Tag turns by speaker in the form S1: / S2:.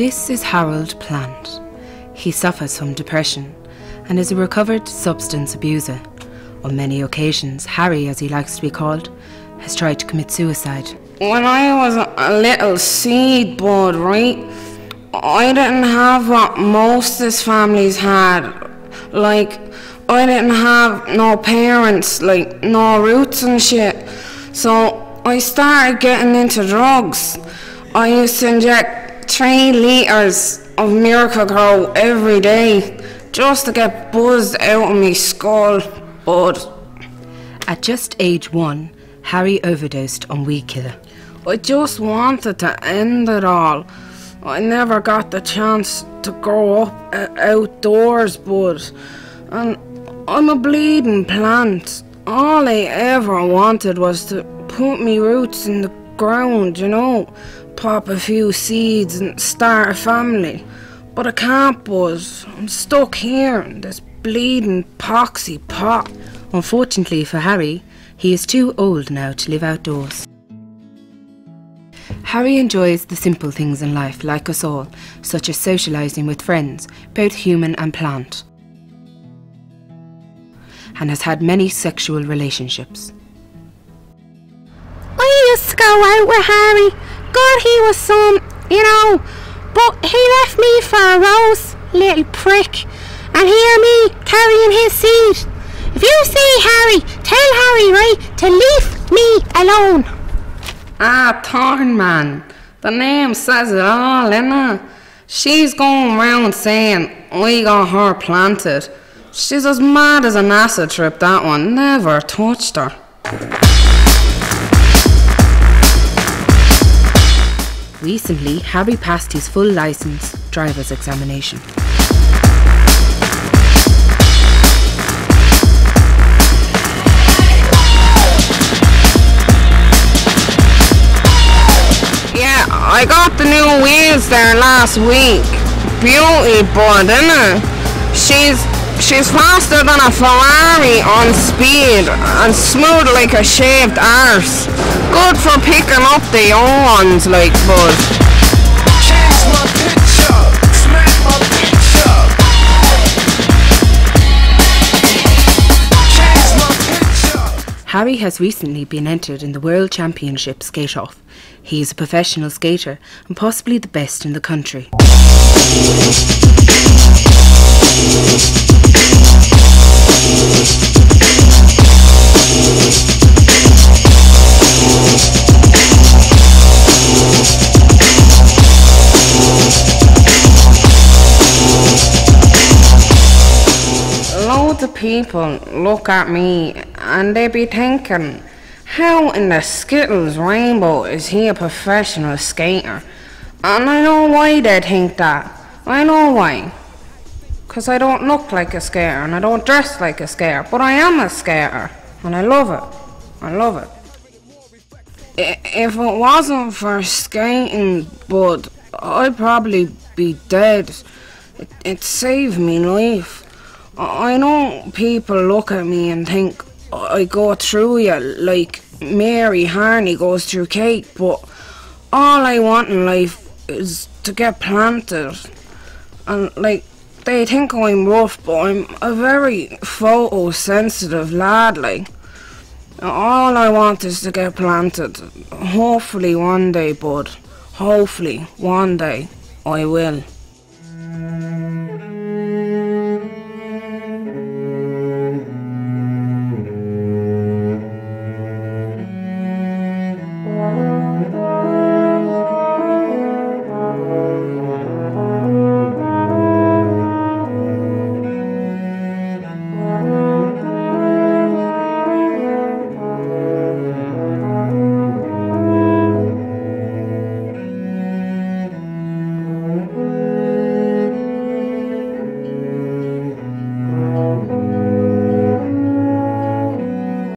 S1: This is Harold Plant. He suffers from depression and is a recovered substance abuser. On many occasions, Harry, as he likes to be called, has tried to commit suicide.
S2: When I was a little seed bud, right, I didn't have what most of his families had. Like, I didn't have no parents, like, no roots and shit. So I started getting into drugs. I used to inject three litres of Miracle-Gro every day just to get buzzed out of my skull, bud.
S1: At just age one, Harry overdosed on weed killer.
S2: I just wanted to end it all. I never got the chance to grow up uh, outdoors, bud. And I'm a bleeding plant. All I ever wanted was to put me roots in the ground, you know, pop a few seeds and start a family. But I can't, Buzz. I'm stuck here in this bleeding poxy pot.
S1: Unfortunately for Harry, he is too old now to live outdoors. Harry enjoys the simple things in life, like us all, such as socialising with friends, both human and plant, and has had many sexual relationships.
S3: I used to go out with Harry. God, he was some, you know, but he left me for a rose, little prick, and hear me carrying his seed. If you see Harry, tell Harry, right, to leave me alone.
S2: Ah, Thorn Man. The name says it all, innit? She's going round saying we got her planted. She's as mad as an acid trip, that one. Never touched her.
S1: Recently, Harry passed his full license driver's examination.
S2: Yeah, I got the new wheels there last week. Beauty bud, innit? She's she's faster than a Ferrari on speed and smooth like a shaved arse. For picking up the ones like
S4: picture.
S1: Harry has recently been entered in the World Championship Skate Off. He is a professional skater and possibly the best in the country.
S2: People look at me and they be thinking, how in the Skittles rainbow is he a professional skater? And I know why they think that. I know why. Because I don't look like a skater and I don't dress like a skater, but I am a skater and I love it. I love it. If it wasn't for skating, bud, I'd probably be dead. It, it saved me life. I know people look at me and think I go through you like Mary Harney goes through Kate, but all I want in life is to get planted. And like they think I'm rough, but I'm a very photosensitive lad. Like all I want is to get planted. Hopefully one day, bud. Hopefully one day I will.